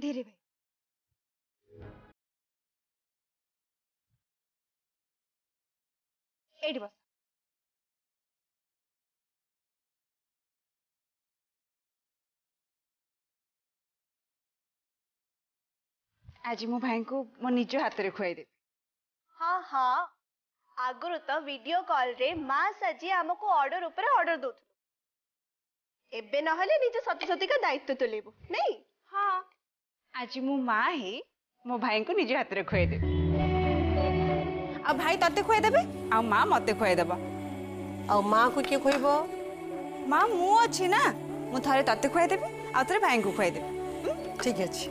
धीरे भाई बस आज मो भाई को मो निज हाथ में खुआई देवी हाँ हाँ आगुरी तो भिड कल माँ साजी आम को अर्डर उपर अर्डर दौ एवं नज सती सती का दायित्व तुलेबू तो नहीं हाँ ଆଜି ମୁଁ ମା ହେଇ ମୋ ଭାଇଙ୍କୁ ନିଜ ହାତରେ ଖୁଆଇଦେବି ଆଉ ଭାଇ ତତେ ଖୁଆଇଦେବେ ଆଉ ମା ମତେ ଖୁଆଇଦେବ ଆଉ ମାଆକୁ କିଏ ଖୁଆଇବ ମା ମୁଁ ଅଛି ନା ମୁଁ ଥରେ ତତେ ଖୁଆଇଦେବି ଆଉ ଥରେ ଭାଇଙ୍କୁ ଖୁଆଇଦେବି ଠିକ୍ ଅଛି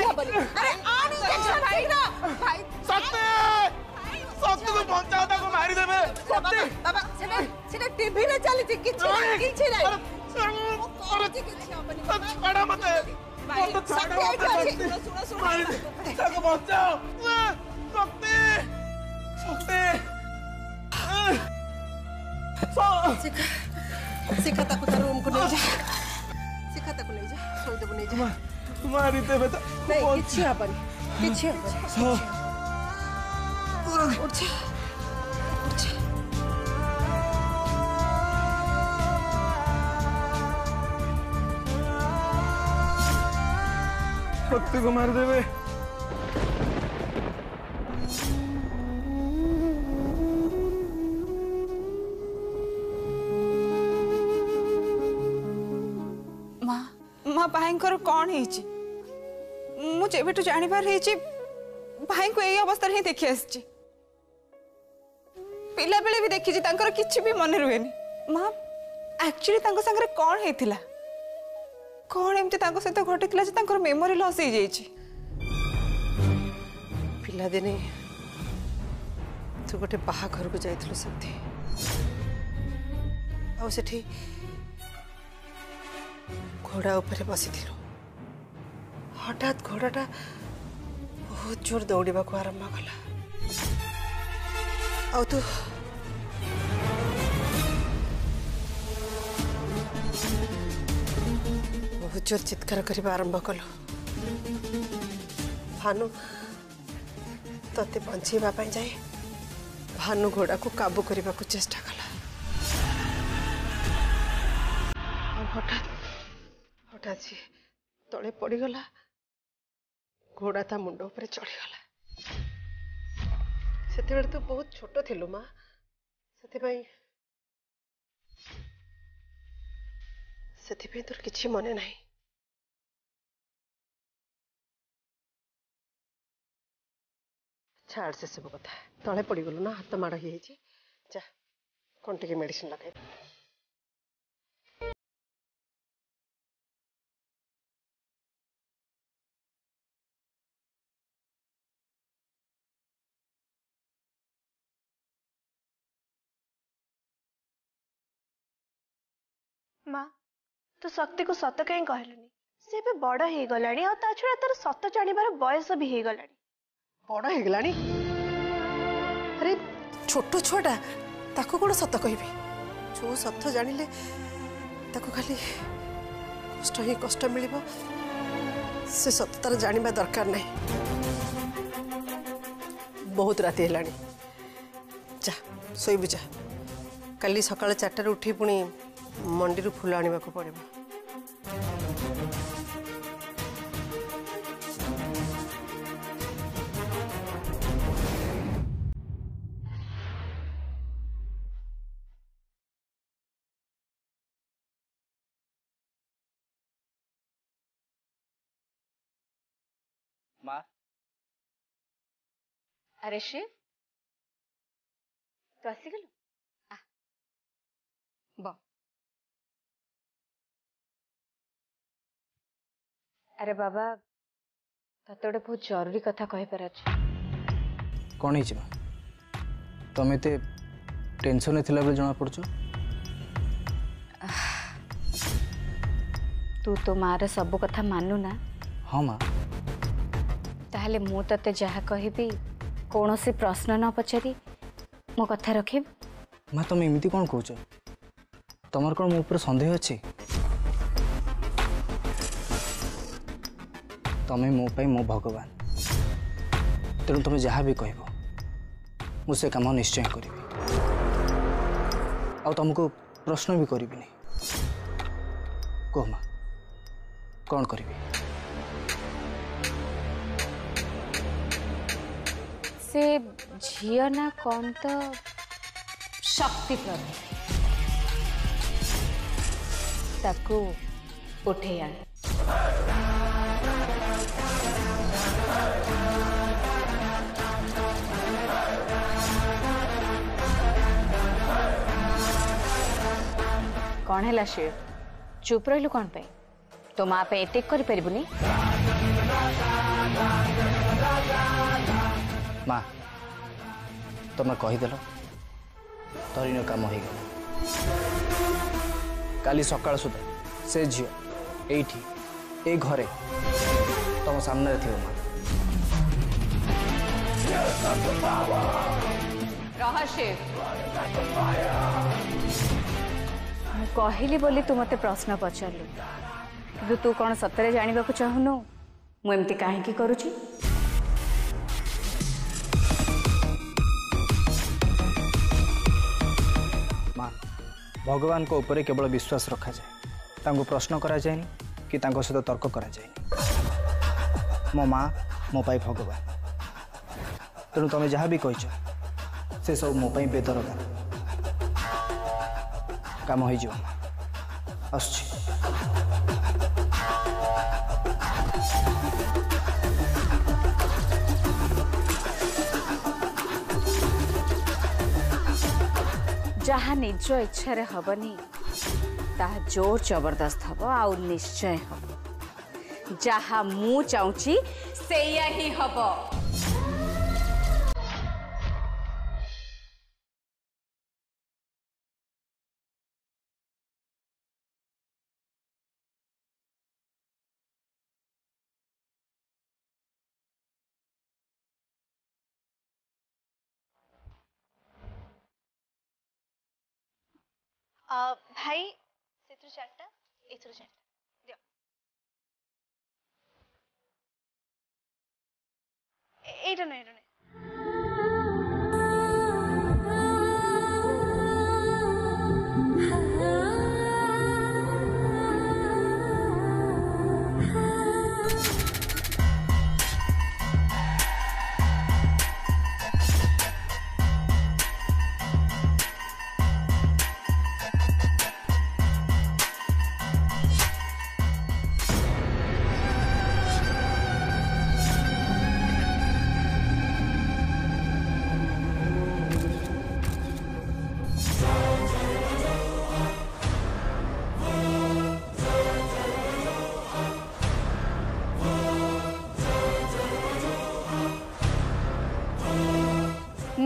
क्या बनी अरे आन इंजेक्शन भाई ना भाई सत्ते सत्ते को पहुंचा था को मारी देबे सत्ते बाबा सेने सेने टीवी रे चली थी किछ नहीं किछ नहीं अरे किछ ना बनी बड़ा मत भाई सत्ते आई गयो सुनो सुनो सत्ते को पहुंचाओ सत्ते सत्ते सिखा सिखा ताको रूम को ले जा सिखा ताको ले जा सोई देबो नहीं जा મારી તે બધા નહીં કે છે આપણ કે છે ઉઠ প্রত্যেক মার দেবে କ'ଣ ହେଇଛି ମୁଁ ଯେବେଠୁ ଜାଣିବାର ହେଇଛି ଭାଇଙ୍କୁ ଏଇ ଅବସ୍ଥାରେ ହିଁ ଦେଖି ଆସିଛି ପିଲାବେଳେ ବି ଦେଖିଛି ତାଙ୍କର କିଛି ବି ମନେ ରୁହେନି ମା ଆକ୍ଚୁଆଲି ତାଙ୍କ ସାଙ୍ଗରେ କ'ଣ ହେଇଥିଲା କ'ଣ ଏମିତି ତାଙ୍କ ସହିତ ଘଟିଥିଲା ଯେ ତାଙ୍କର ମେମୋରି ଲସ୍ ହେଇଯାଇଛି ପିଲାଦିନେ ତୁ ଗୋଟେ ବାହାଘରକୁ ଯାଇଥିଲୁ ସେମିତି ଆଉ ସେଠି ଘୋଡ଼ା ଉପରେ ବସିଥିଲୁ হঠাৎ ঘোড়াটা বহুত জোর দৌড়াকে আরম্ভ কলা আউ তু ବହୁତ ଜୋର ଚିତ୍କାର କରିବା ଆରମ୍ଭ କଲୁ ଭାନୁ ତତେ ବଞ୍ଚେଇବା ପାଇଁ ଯାଇ ଭାନୁ ଘୋଡ଼ାକୁ କାବୁ କରିବାକୁ ଚେଷ୍ଟା କଲା ହଠାତ୍ ହଠାତ୍ ସିଏ ତଳେ ପଡ଼ିଗଲା ଘୋଡ଼ା ତା ମୁଣ୍ଡ ଉପରେ ଚଢ଼ିଗଲା ସେତେବେଳେ ତୁ ବହୁତ ଛୋଟ ଥିଲୁ ମା ସେଥିପାଇଁ ସେଥିପାଇଁ ତୋର କିଛି ମନେ ନାହିଁ ଛାଡ଼ ସେସବୁ କଥା ତଳେ ପଡ଼ିଗଲୁ ନା ହାତ ମାଡ଼ ହେଇଯାଇଛି ଯା କ'ଣ ଟିକେ ମେଡ଼ିସିନ ଲଗାଇ ତୁ ଶକ୍ତିକୁ ସତ କାହିଁ କହିଲୁନି ସେ ଏବେ ବଡ଼ ହେଇଗଲାଣି ଆଉ ତା ଛଡ଼ା ତାର ସତ ଜାଣିବାର ବୟସ ବି ହେଇଗଲାଣି ବଡ଼ ହେଇଗଲାଣି ଆରେ ଛୋଟ ଛୁଆଟା ତାକୁ କ'ଣ ସତ କହିବି ଯେଉଁ ସତ ଜାଣିଲେ ତାକୁ ଖାଲି କଷ୍ଟ ହିଁ କଷ୍ଟ ମିଳିବ ସେ ସତ ତାର ଜାଣିବା ଦରକାର ନାହିଁ ବହୁତ ରାତି ହେଲାଣି ଯା ଶୋଇବୁ ଯା କାଲି ସକାଳ ଚାରିଟାରେ ଉଠି ପୁଣି ମଣ୍ଡିରୁ ଫୁଲ ଆଣିବାକୁ ପଡ଼ିବ మా అరే శివ్ ତୁ ଆସିଗଲୁ ବ ଆରେ ବାବା ତତେ ଗୋଟେ ବହୁତ ଜରୁରୀ କଥା କହିପାର ଅଛି କ'ଣ ହେଇଛି ମା ତମେ ଏତେ ଟେନସନ୍ ଥିଲା ବୋଲି ଜଣାପଡ଼ୁଛ ତୁ ତୋ ମାଆର ସବୁ କଥା ମାନୁନା ହଁ ମା ତାହେଲେ ମୁଁ ତତେ ଯାହା କହିବି କୌଣସି ପ୍ରଶ୍ନ ନ ପଚାରି ମୋ କଥା ରଖିବି ମା ତମେ ଏମିତି କ'ଣ କହୁଛ ତମର କ'ଣ ମୋ ଉପରେ ସନ୍ଦେହ ଅଛି ତମେ ମୋ ପାଇଁ ମୋ ଭଗବାନ ତେଣୁ ତମେ ଯାହା ବି କହିବ ମୁଁ ସେ କାମ ନିଶ୍ଚୟ କରିବି ଆଉ ତମକୁ ପ୍ରଶ୍ନ ବି କରିବିନି କୁହ ମା କ'ଣ କରିବି ସେ ଝିଅ ନା କ'ଣ ତ ଶକ୍ତି ପ୍ରଧାନ ତାକୁ ଉଠେଇ ଆଣ କ'ଣ ହେଲା ଶିବ ଚୁପ୍ ରହିଲୁ କ'ଣ ପାଇଁ ତୋ ମା ପାଇଁ ଏତେ କରିପାରିବୁନି ମା ତମେ କହିଦେଲ ଧରିଣ କାମ ହେଇଗଲା କାଲି ସକାଳ ସୁଦ୍ଧା ସେ ଝିଅ ଏଇଠି ଏଇ ଘରେ ତମ ସାମ୍ନାରେ ଥିବ ମା ରହ ଶିବ କହିଲି ବୋଲି ତୁ ମୋତେ ପ୍ରଶ୍ନ ପଚାରିଲୁ କିନ୍ତୁ ତୁ କ'ଣ ସତରେ ଜାଣିବାକୁ ଚାହୁଁନୁ ମୁଁ ଏମିତି କାହିଁକି କରୁଛି ମା ଭଗବାନଙ୍କ ଉପରେ କେବଳ ବିଶ୍ୱାସ ରଖାଯାଏ ତାଙ୍କୁ ପ୍ରଶ୍ନ କରାଯାଏନି କି ତାଙ୍କ ସହିତ ତର୍କ କରାଯାଏନି ମୋ ମା ମୋ ପାଇଁ ଭଗବାନ ତେଣୁ ତୁମେ ଯାହା ବି କହିଛ ସେସବୁ ମୋ ପାଇଁ ବେଦରକାର କାମ ହୋଇଯିବ ଆସୁଛି ଯାହା ନିଜ ଇଚ୍ଛାରେ ହେବନି ତାହା ଜୋର ଜବରଦସ୍ତ ହେବ ଆଉ ନିଶ୍ଚୟ ହେବ ଯାହା ମୁଁ ଚାହୁଁଛି ସେଇଆ ହିଁ ହେବ ভাই সেতুর চারটা এই ছোট চারটা দিও এইটা না এটা না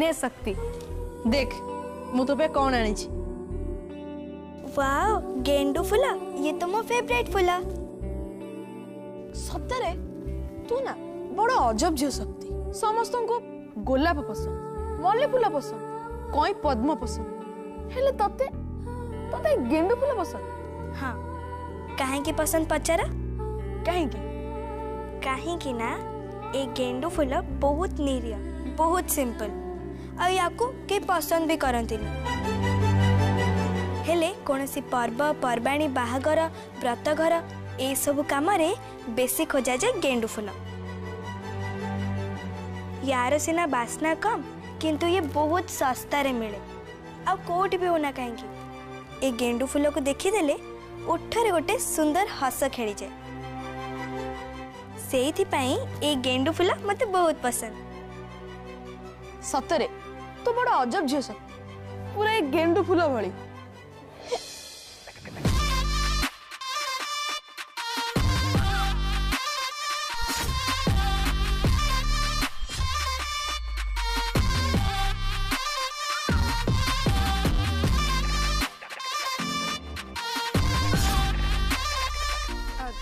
ને शक्ति देख मु तो पे कौन आनी छी वाओ गेंडू फुला ये तो मो फेवरेट फुला सतरे तू ना बड़ा अजब झियो शक्ति समस्त को गोलाप पसंद मल्ली फुला पसंद कोई पद्म पसंद हेले तते तते गेंडू फुला पसंद हां काहे के पसंद पचरा काहे के काहे कि ना ए गेंडू फुला बहुत निरिया बहुत सिंपल ଆଉ ୟାକୁ କେହି ପସନ୍ଦ ବି କରନ୍ତିନି ହେଲେ କୌଣସି ପର୍ବ ପର୍ବାଣୀ ବାହାଘର ବ୍ରତଘର ଏସବୁ କାମରେ ବେଶୀ ଖୋଜାଯାଏ ଗେଣ୍ଡୁ ଫୁଲ ୟାର ସିନା ବାସ୍ନା କମ୍ କିନ୍ତୁ ଇଏ ବହୁତ ଶସ୍ତାରେ ମିଳେ ଆଉ କେଉଁଠି ବି ହେଉନା କାହିଁକି ଏ ଗେଣ୍ଡୁ ଫୁଲକୁ ଦେଖିଦେଲେ ଓଠରେ ଗୋଟେ ସୁନ୍ଦର ହସ ଖେଳିଯାଏ ସେଇଥିପାଇଁ ଏ ଗେଣ୍ଡୁ ଫୁଲ ମୋତେ ବହୁତ ପସନ୍ଦ ସତରେ तो बड़ा अजब झील सर पूरा एक गेंदु फूल भाई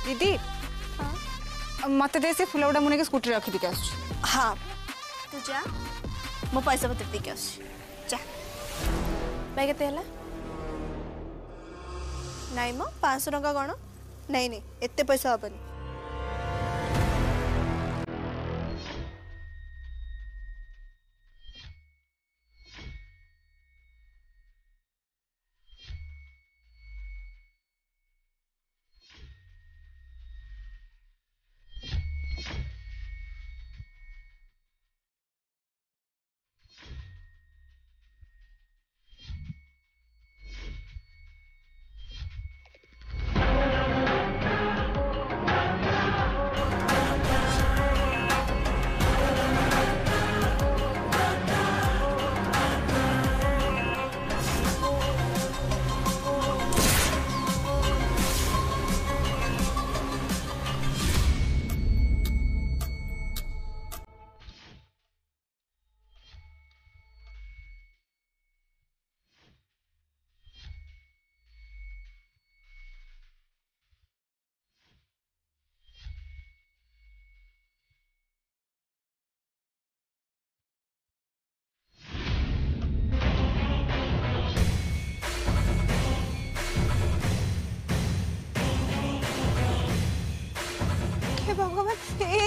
दीदी हाँ? मत दे से मुने के स्कूटी रखिक आस हाँ तू जा ମୋ ପଇସା ପତ୍ର ଦେଇକି ଆସୁଛି ଯା ଭାଇ କେତେ ହେଲା ନାଇଁ ମ ପାଞ୍ଚଶହ ଟଙ୍କା କ'ଣ ନାଇଁ ନାଇଁ ଏତେ ପଇସା ହେବନି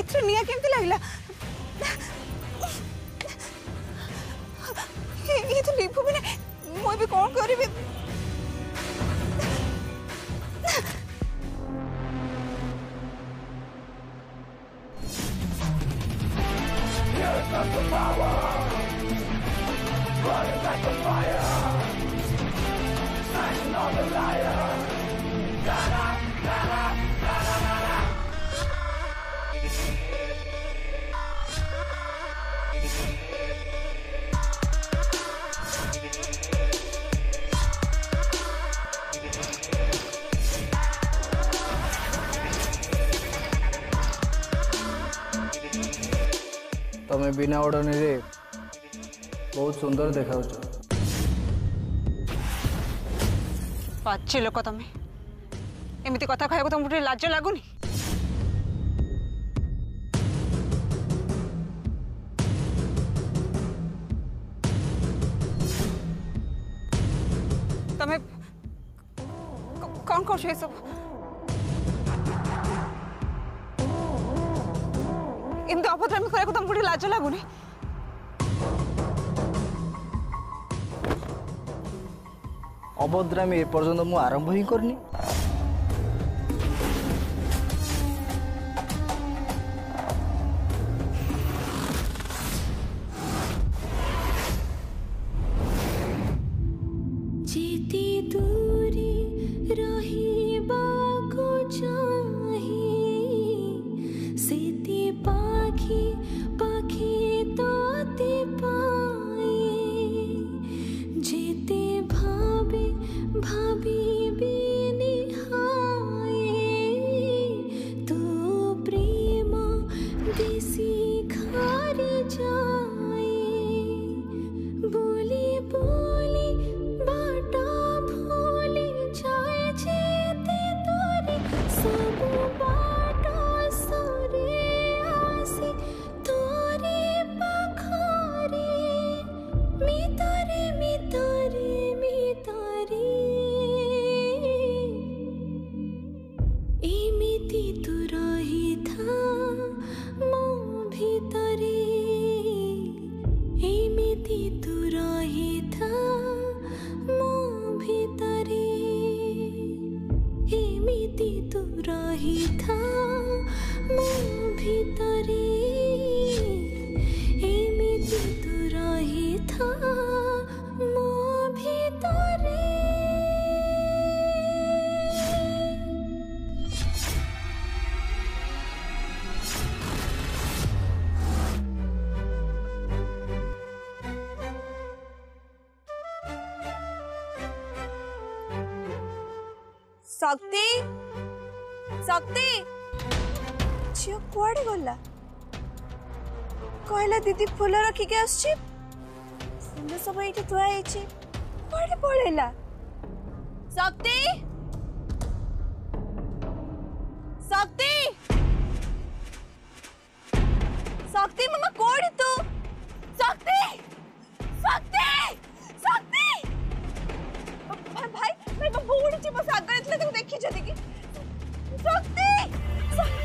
ଏଥିରୁ ନିଆଁ କେମିତି ଲାଗିଲା ଇଏ ତ ଲିଭୁ ବି ନାହିଁ ମୁଁ ଏବେ କ'ଣ କରିବି तुम्हें बिना ओढ़नी रे बहुत सुंदर देखा लोक तमें एमती कथा कह तुमको लाज लगुनि तमें कौन कर सब लाज लागून অবদ্রামী এ পর্যন্ত মু আরম্ভ হি করনি 你的。କହିଲା ଦିଦି ଫୁଲ ରଖିକି ଆସୁଛି ଫୁଲ ସବୁ ଏଇଠି ଥୁଆ ହେଇଛି କୁଆଡେ ପଳେଇଲା ଶକ୍ତି ଶକ୍ତି ଶକ୍ତି ମାମା କୋଉଠି ତୁ ଶକ୍ତି ଶକ୍ତି ଶକ୍ତି ଭାଇ ଭାଇ ମୋ ଭଉଣୀ ଯିବ ସାଗର ଥିଲା ତାକୁ ଦେଖିଛନ୍ତି କି ଶକ୍ତି ଶକ୍ତି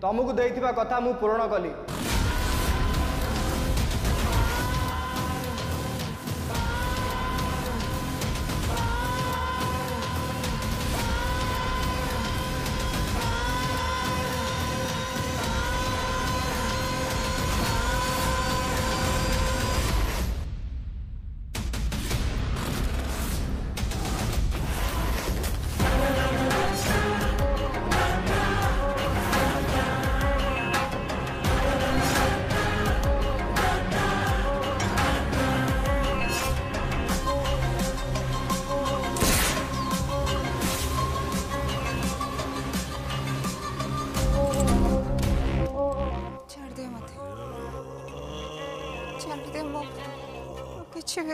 ତମକୁ ଦେଇଥିବା କଥା ମୁଁ ପୂରଣ କଲି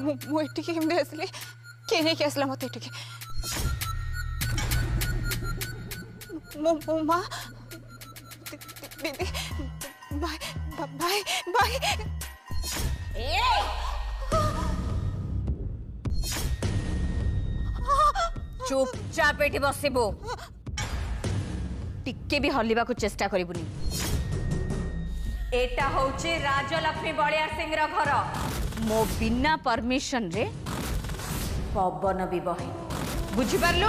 ମୁଁ ଏଠିକି କେମିତି ଆସିଲି କିଏ ନେଇକି ଆସିଲା ମୋତେ ଏଠିକି ମୋ ମା ଦିଦି ଭାଇ ଭାଇ ଭାଇ চুপচাপ এটি বসিবু টিকে বি হলিবাকু চেষ্টা করিবুনি एटा होचे राजलक्ष्मी बलिया सिंह रो घर मो बिना परमिशन रे पवन भी बहे बुझी परलु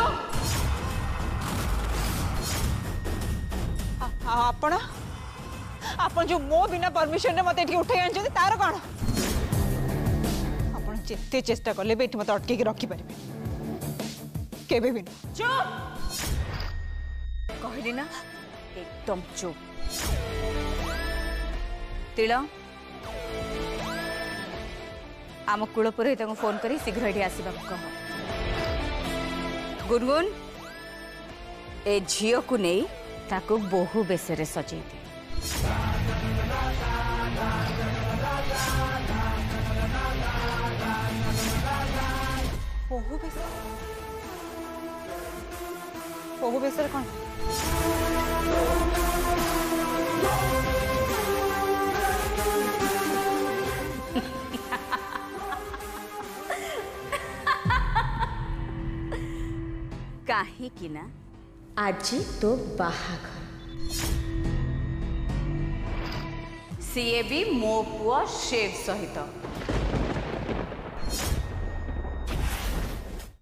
आपण आपण जो मो बिना परमिशन रे मते इठी उठे आनछन तार कोन आपण जेते चेष्टा करले बे मते अटके के रखी परबे केबे बिन चुप कहली ना एकदम चुप তিল আম কূলপুরোহিত ফোন করে শীঘ্র এটি আসবা কহ গুনগুন এ ঝিওকু নেই তাকে বহু বেশে সজাই দে বহু বেশ বহু বেশের কোন नाही की ना आज तो बाहा सीए भी मो पु शेव सहित तो।